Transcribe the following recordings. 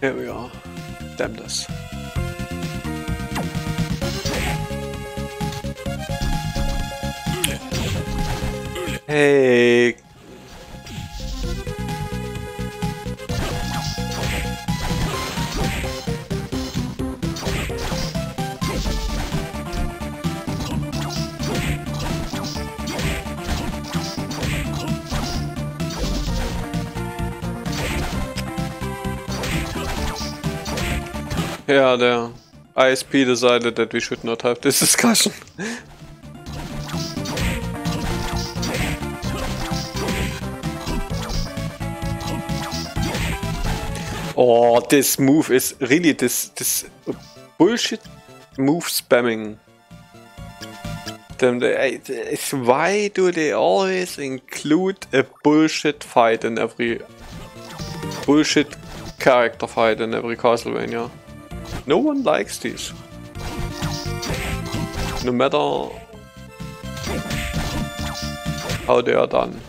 Here we are. Damn this. Hey. Yeah, the ISP decided that we should not have this discussion. oh, this move is really this this bullshit move spamming. Them, why do they always include a bullshit fight in every bullshit character fight in every Castlevania? No one likes these. No matter how they are done.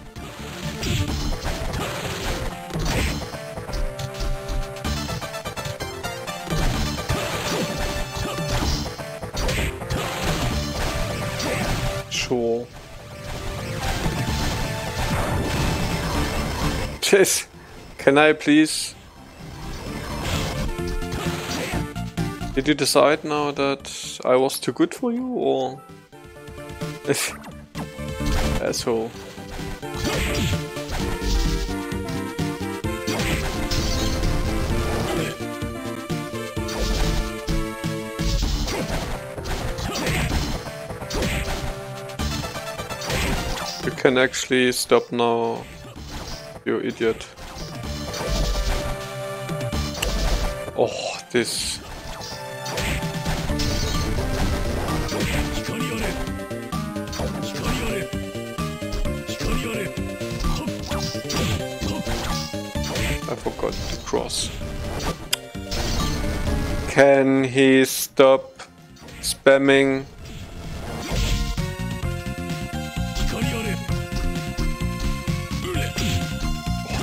Sure. Chess, can I please Did you decide now that I was too good for you, or... Asshole. You can actually stop now, you idiot. Oh, this cross. Can he stop spamming?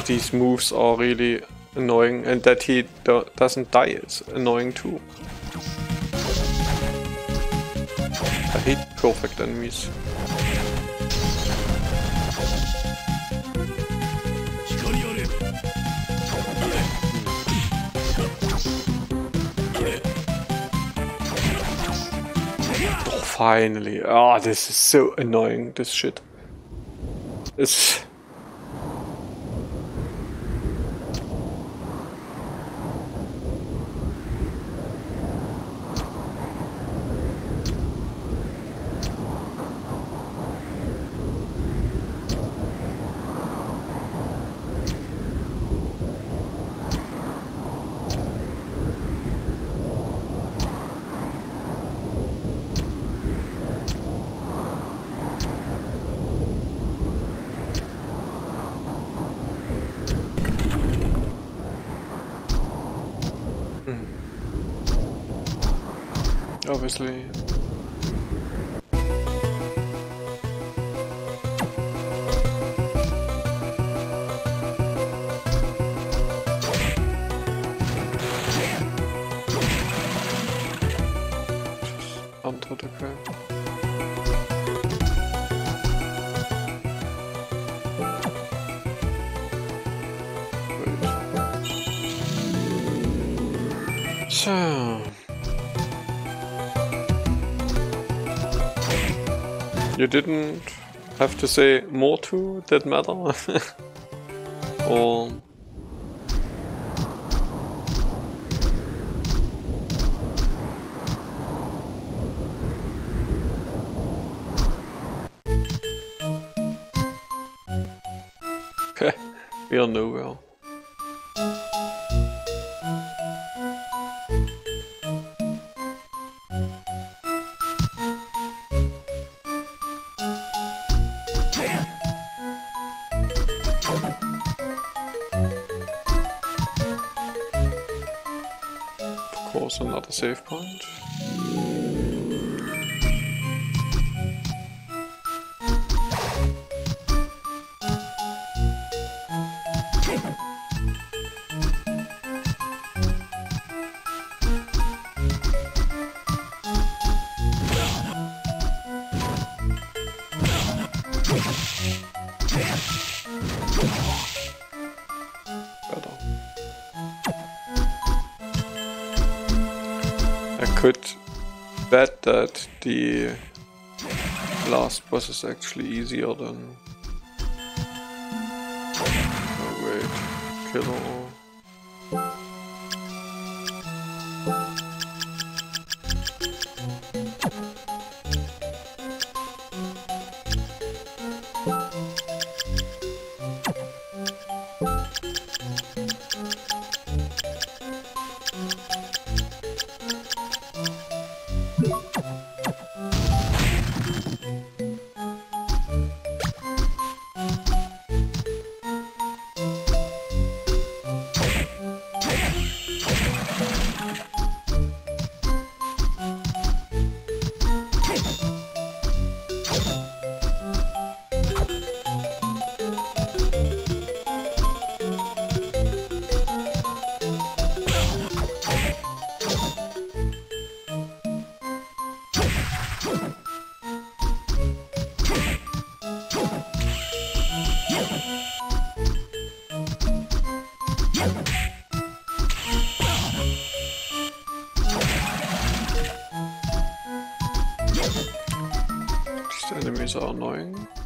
these moves are really annoying and that he do doesn't die is annoying too. I hate perfect enemies. Finally. Oh, this is so annoying, this shit. It's... So. You didn't have to say more to that matter? or... we are nowhere. another save point. Could bet that the last boss is actually easier than... Oh wait, killer... Are annoying.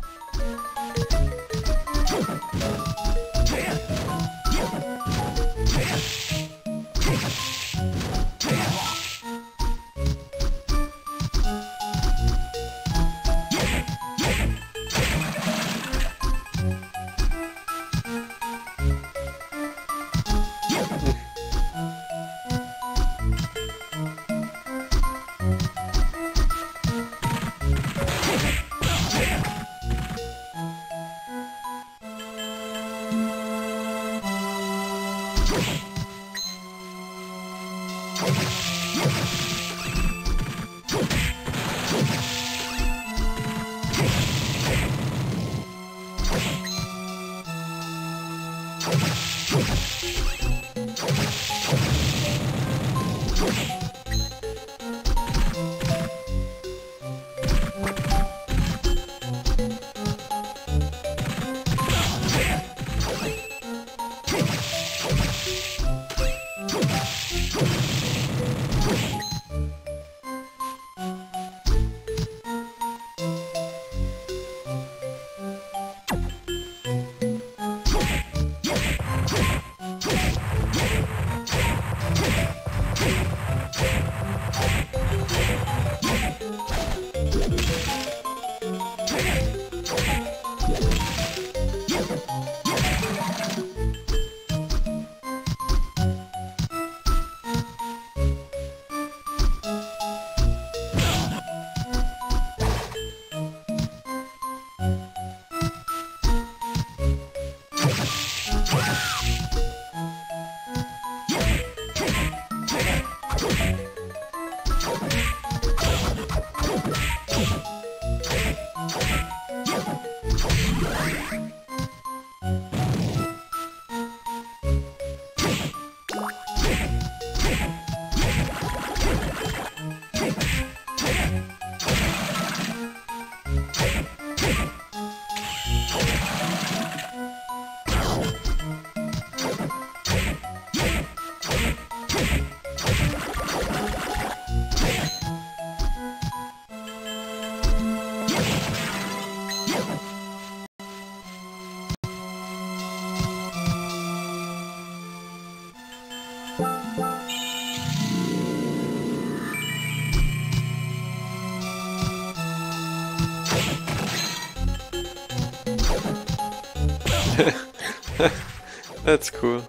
That's cool.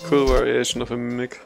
Cool variation of a mimic.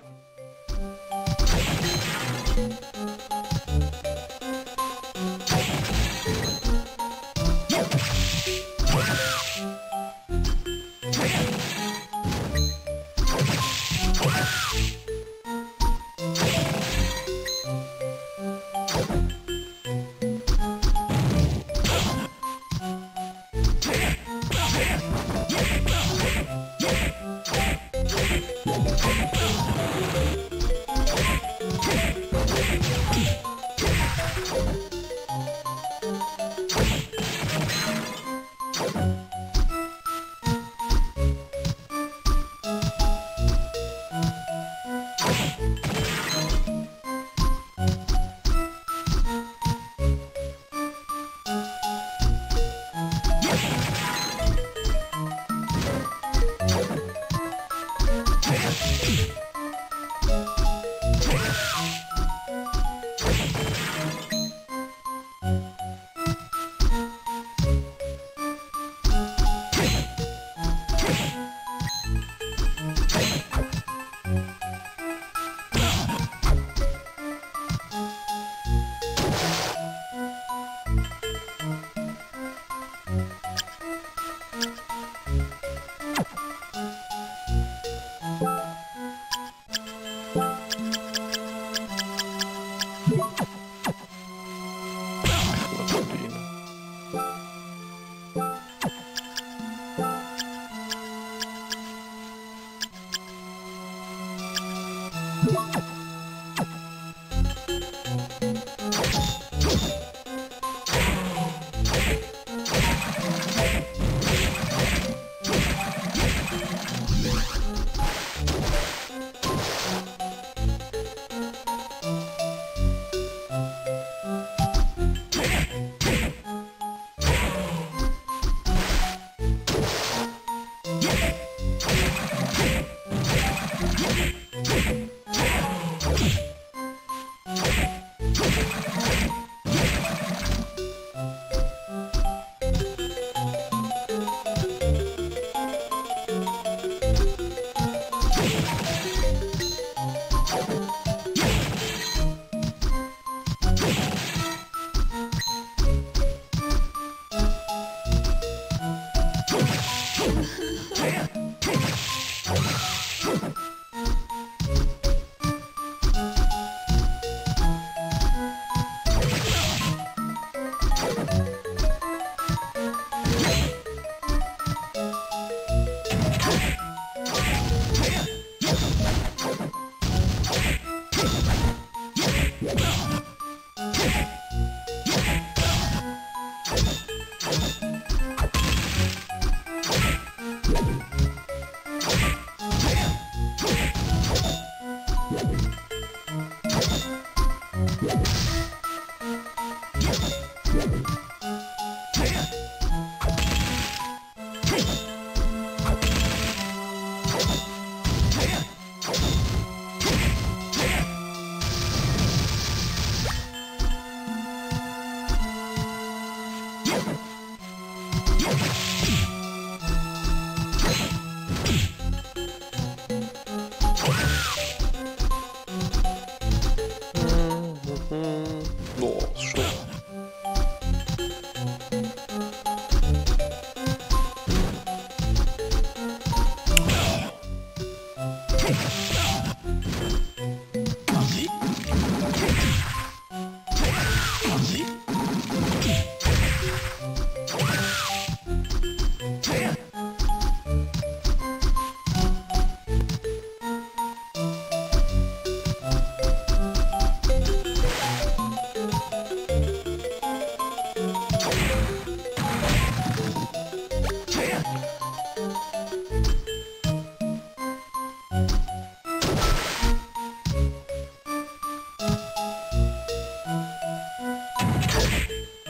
Yeah.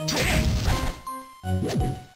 Yeah.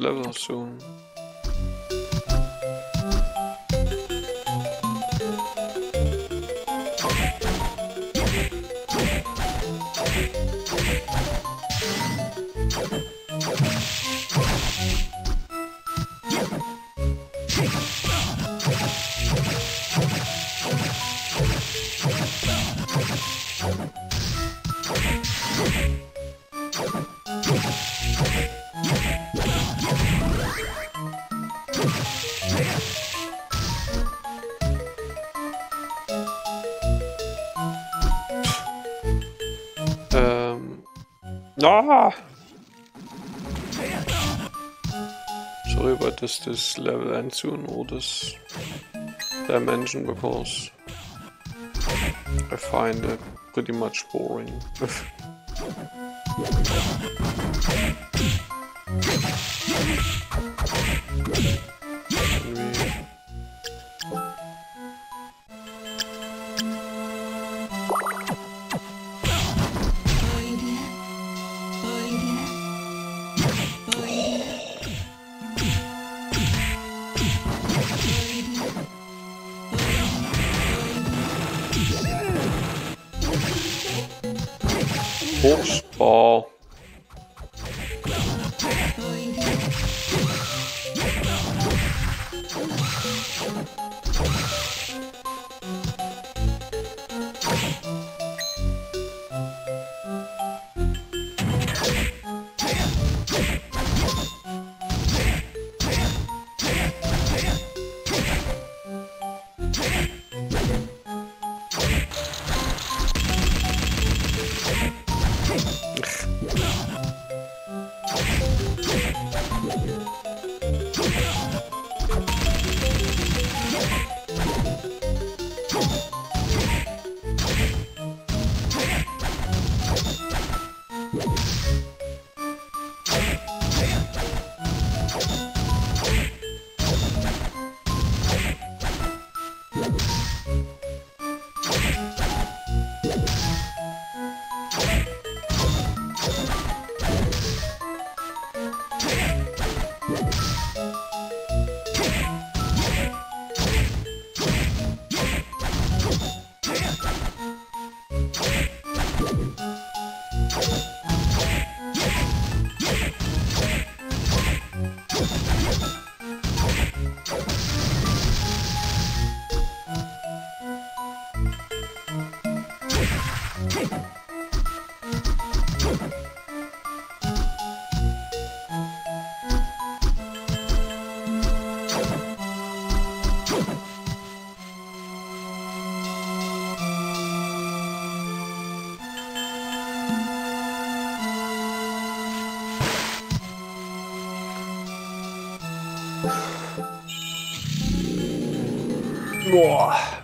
Next Ah! Sorry, but does this level end soon or this dimension because I find it pretty much boring.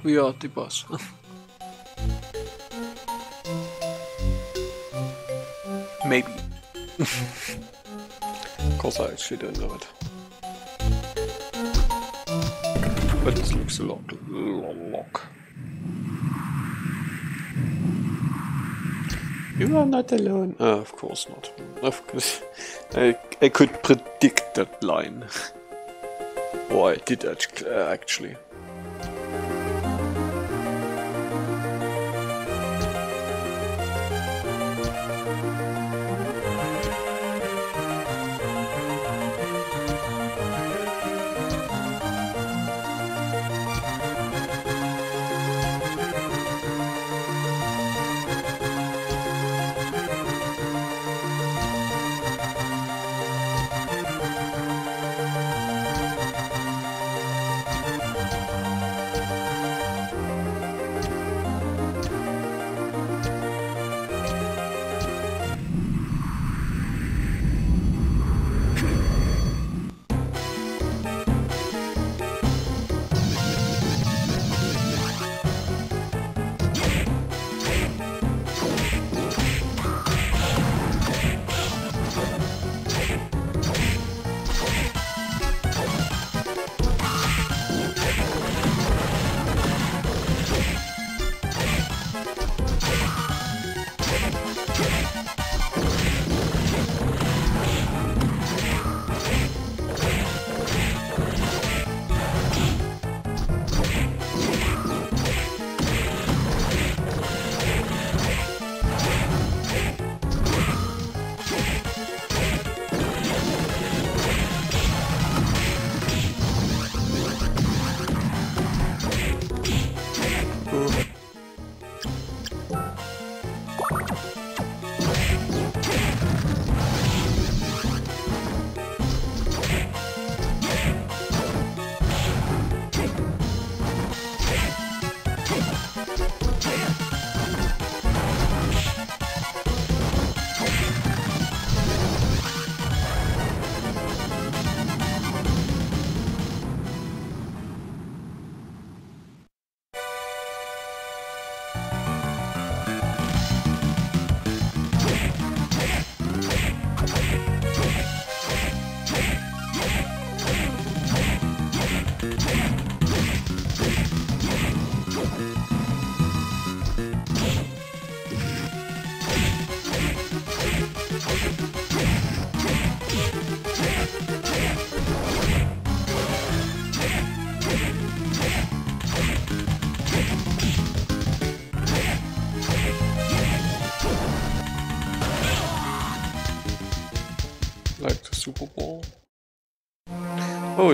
We are the boss. Maybe. Cause I actually don't know it. But this looks a lot, lock. You are not alone. Uh, of course not. Of course, I, I could predict that line. I did uh, actually.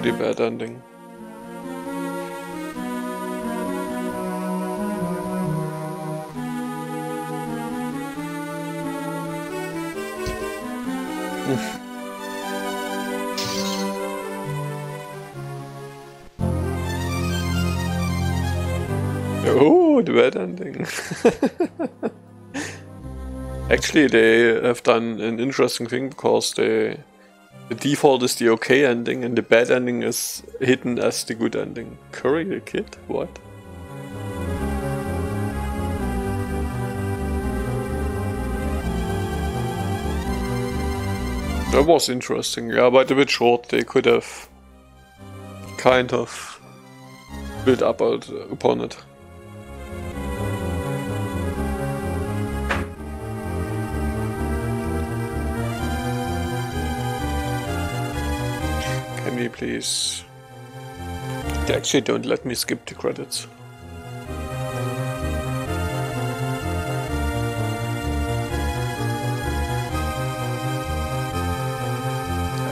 Die bad ending. oh, the bad ending. Actually, they have done an interesting thing because they, the default is the okay ending and the bad ending is hidden as the good ending. Curry the kid? What? That was interesting, yeah, but a bit short. They could have kind of built up upon it. We please... They actually don't let me skip the credits.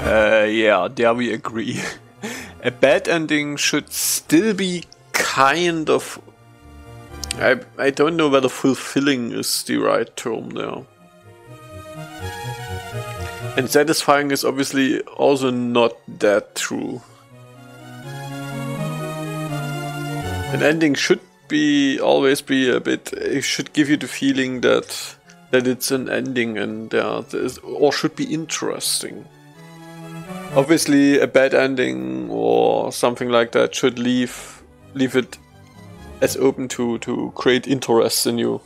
Uh, yeah, there we agree. A bad ending should still be kind of... I, I don't know whether fulfilling is the right term there. And satisfying is obviously also not that true. An ending should be always be a bit it should give you the feeling that that it's an ending and uh, or should be interesting. Obviously, a bad ending or something like that should leave leave it as open to to create interest in you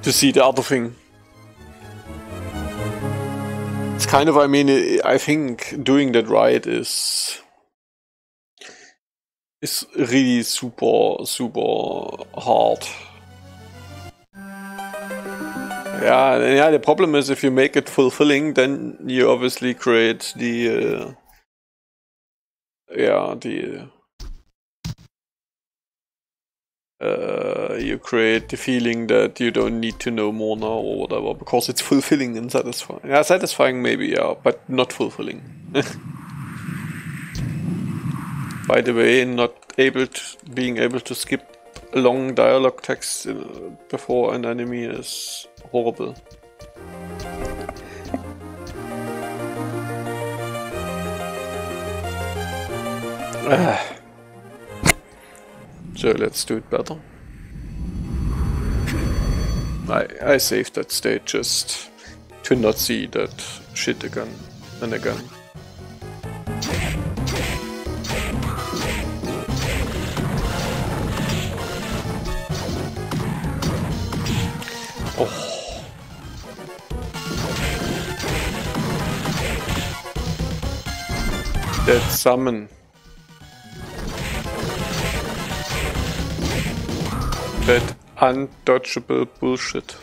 to see the other thing. It's kind of, I mean, I think doing that right is is really super super hard. Yeah, yeah. The problem is if you make it fulfilling, then you obviously create the uh, yeah the uh, you create the feeling that you don't need to know more now or whatever because it's fulfilling and satisfying. Yeah, satisfying maybe, yeah, but not fulfilling. By the way, not able to, being able to skip long dialogue text uh, before an enemy is horrible. So let's do it better. I, I saved that state just to not see that shit again and again. Oh. Dead er summon. That undodgeable bullshit.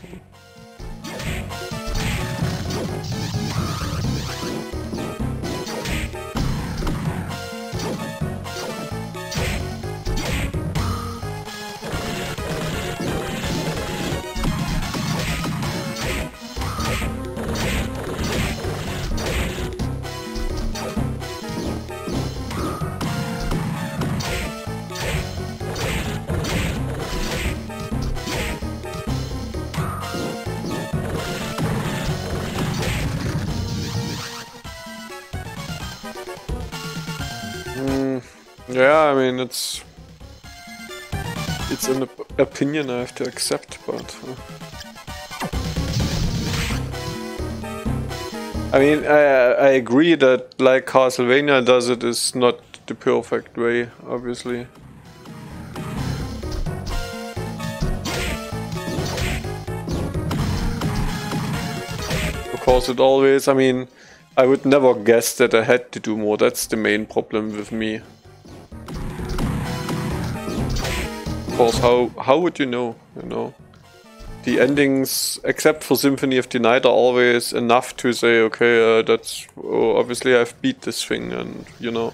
Yeah, I mean it's it's an op opinion I have to accept, but uh, I mean I I agree that like Castlevania does it is not the perfect way, obviously. Of course, it always. I mean, I would never guess that I had to do more. That's the main problem with me. Course, how how would you know? You know, the endings, except for Symphony of the Night, are always enough to say, okay, uh, that's oh, obviously I've beat this thing, and you know.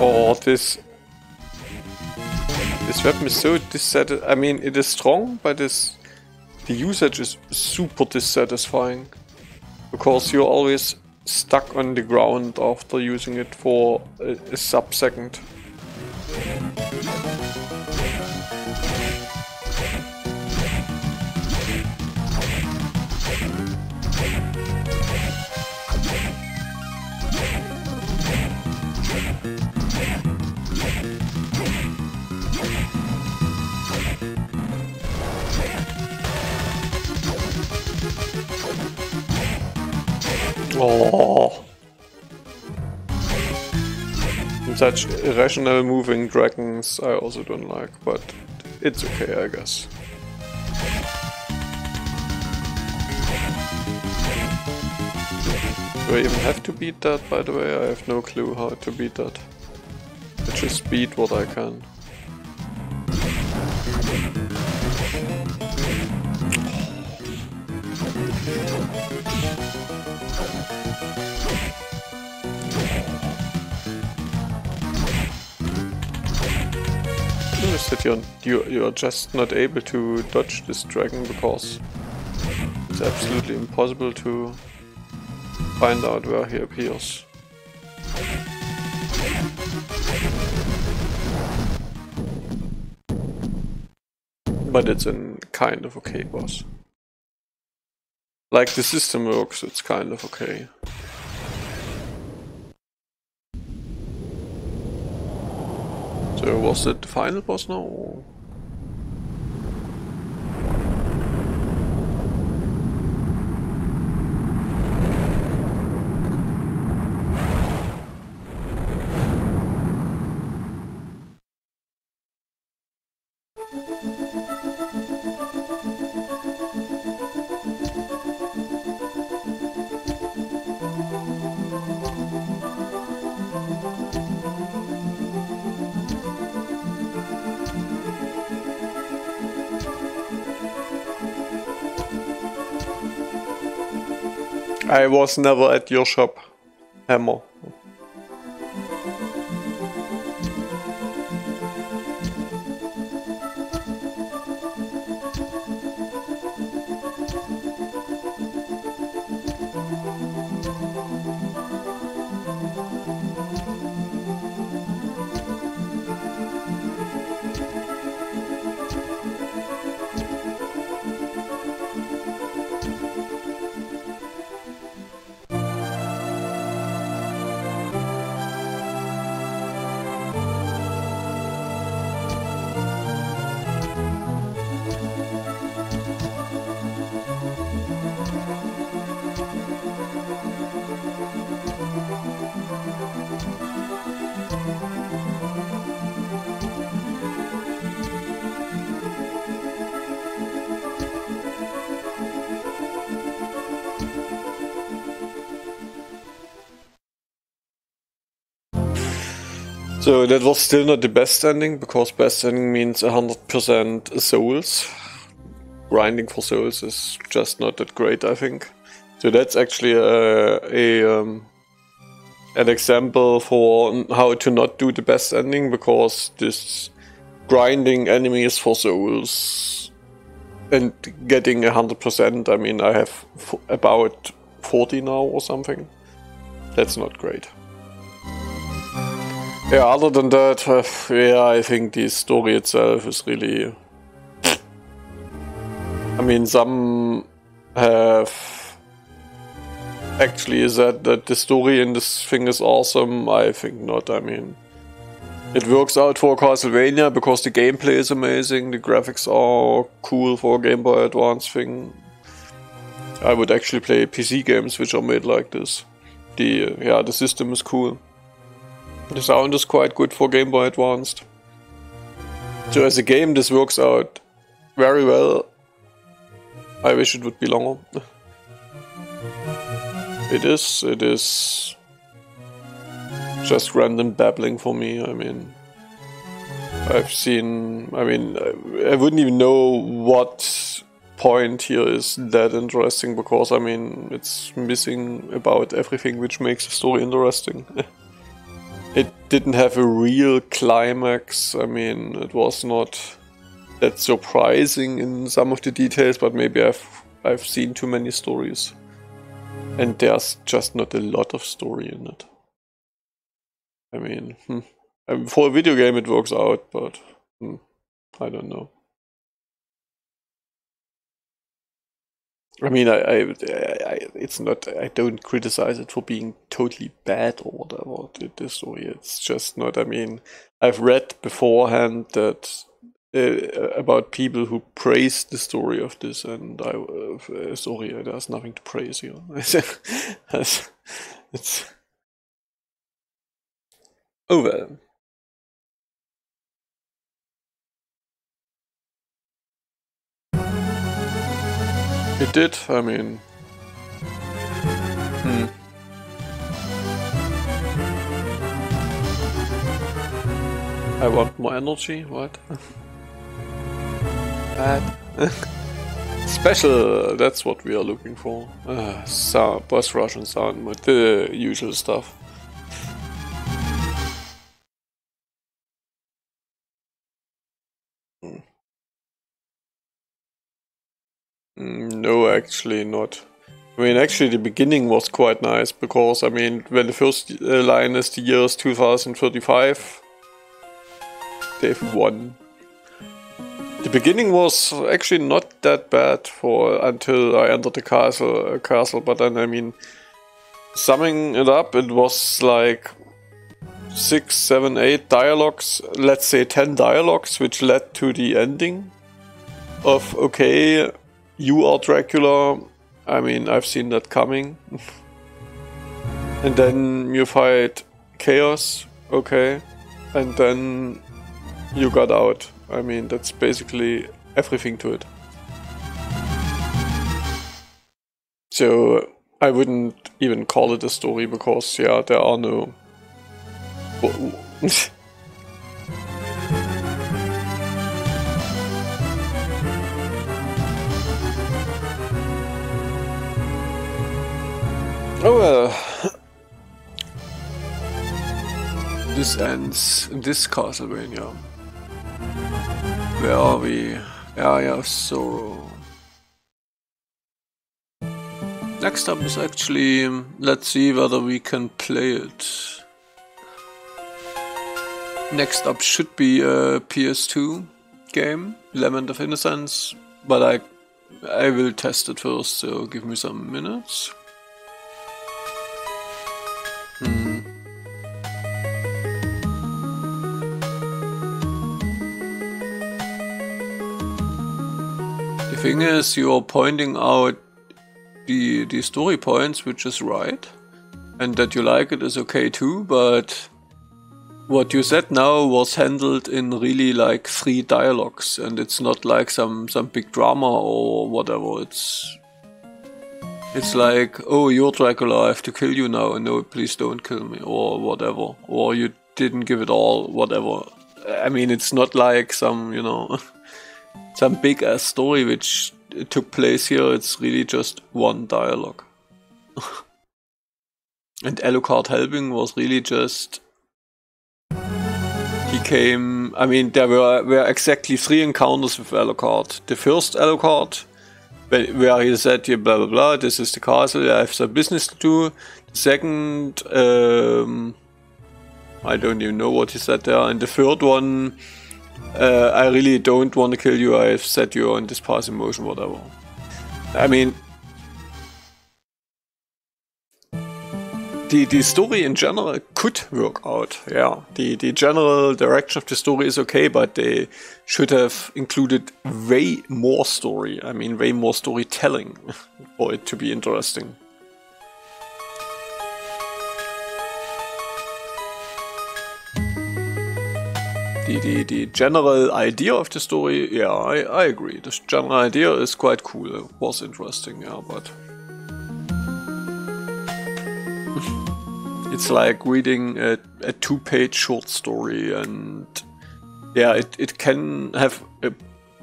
Oh, this... This weapon is so dissatisfying. I mean, it is strong, but it's, the usage is super dissatisfying. Because you're always stuck on the ground after using it for a, a sub-second. Oh. Such irrational moving dragons I also don't like, but it's okay, I guess. Do I even have to beat that, by the way? I have no clue how to beat that. I just beat what I can. That you're, you, you're just not able to dodge this dragon because it's absolutely impossible to find out where he appears. But it's a kind of okay boss. Like the system works, it's kind of okay. So was it the final boss now? I was never at your shop, Hammer. So that was still not the best ending, because best ending means 100% souls. Grinding for souls is just not that great, I think. So that's actually a, a um, an example for how to not do the best ending, because this grinding enemies for souls and getting 100%, I mean, I have about 40 now or something. That's not great. Yeah, other than that, uh, yeah, I think the story itself is really... I mean, some have actually said that the story in this thing is awesome. I think not, I mean... It works out for Castlevania because the gameplay is amazing, the graphics are cool for a Game Boy Advance thing. I would actually play PC games which are made like this. The, yeah, the system is cool. The sound is quite good for Game Boy Advanced. So as a game this works out very well. I wish it would be longer. it is, it is just random babbling for me, I mean. I've seen, I mean, I wouldn't even know what point here is that interesting because, I mean, it's missing about everything which makes the story interesting. It didn't have a real climax. I mean, it was not that surprising in some of the details, but maybe I've I've seen too many stories, and there's just not a lot of story in it. I mean, hmm. Um, for a video game it works out, but hmm, I don't know. I mean, I, I, I, it's not. I don't criticize it for being totally bad or whatever. The, story, it's just not. I mean, I've read beforehand that uh, about people who praise the story of this, and I, uh, sorry, there's nothing to praise here. it's, it's oh It did, I mean... Hmm. I want more energy, what? Bad. Special, that's what we are looking for. Uh, sound, boss rush and sound mode, the usual stuff. Actually not. I mean, actually, the beginning was quite nice because, I mean, when the first uh, line is the year is 2035, they've won. The beginning was actually not that bad for until I entered the castle. Uh, castle, but then I mean, summing it up, it was like six, seven, eight dialogues. Let's say ten dialogues, which led to the ending of okay you are Dracula. I mean, I've seen that coming. and then you fight Chaos, okay. And then you got out. I mean, that's basically everything to it. So I wouldn't even call it a story because, yeah, there are no. well. This ends in this Castlevania. Where are we? Aria of Sorrow. Next up is actually, let's see whether we can play it. Next up should be a PS2 game, Lament of Innocence, but I I will test it first, so give me some minutes. Thing is, you're pointing out the, the story points, which is right, and that you like it is okay too, but what you said now was handled in really like three dialogues, and it's not like some, some big drama or whatever, it's it's like, oh, you're Dracula, I have to kill you now. and No, please don't kill me, or whatever. Or you didn't give it all, whatever. I mean, it's not like some, you know, some big ass story which took place here. It's really just one dialogue. and Alucard helping was really just. He came. I mean, there were, were exactly three encounters with Alucard. The first Alucard where he said, yeah, blah, blah, blah, this is the castle, I have some business to do. The second, um, I don't even know what he said there. And the third one, uh, I really don't want to kill you, I've set you on this path in motion, whatever. I mean, the, the story in general could work out. Yeah, the, the general direction of the story is okay, but they should have included way more story. I mean, way more storytelling for it to be interesting. The, general idea of the story, yeah, I, I agree. The general idea is quite cool. It was interesting, yeah, but it's like reading a, a two-page short story and yeah it, it can have a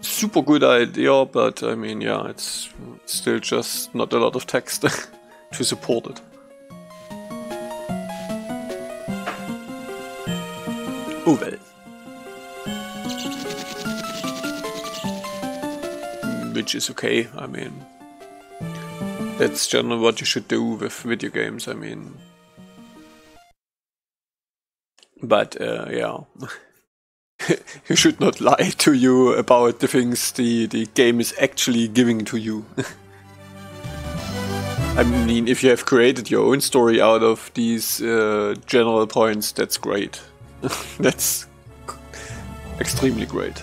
super good idea but i mean yeah it's still just not a lot of text to support it Oh Which is okay, I mean. That's generally what you should do with video games, I mean. But, uh, yeah. you should not lie to you about the things the, the game is actually giving to you. I mean, if you have created your own story out of these uh, general points, that's great. that's extremely great.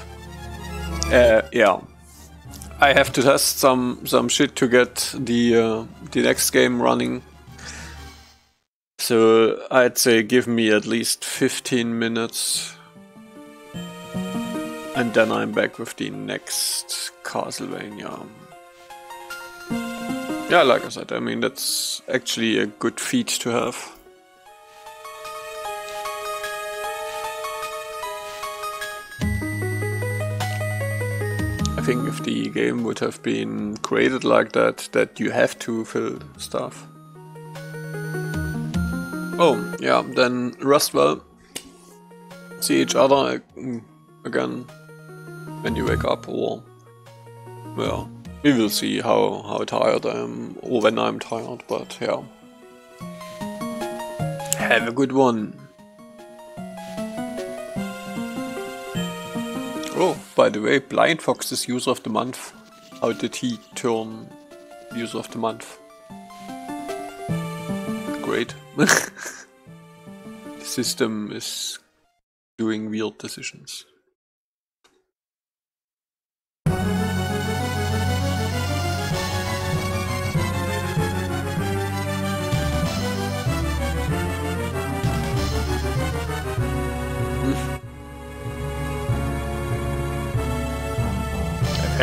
Uh, yeah. I have to test some some shit to get the uh, the next game running. So I'd say give me at least 15 minutes. And then I'm back with the next Castlevania. Yeah, like I said, I mean, that's actually a good feat to have. I think if the game would have been created like that, that you have to fill stuff. Oh, yeah, then Rustwell. See each other again when you wake up, or. Well, we will see how, how tired I am, or when I'm tired, but yeah. Have a good one. Oh, by the way, Blind Fox is user of the month. How did he turn user of the month? Great. the system is doing weird decisions.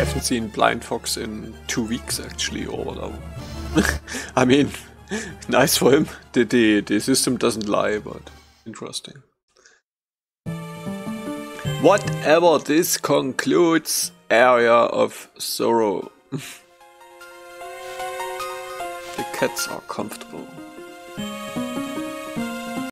Haven't seen Blind Fox in two weeks actually, or whatever. I mean, nice for him. The, the, the system doesn't lie, but interesting. Whatever, this concludes Aria of Sorrow. the cats are comfortable.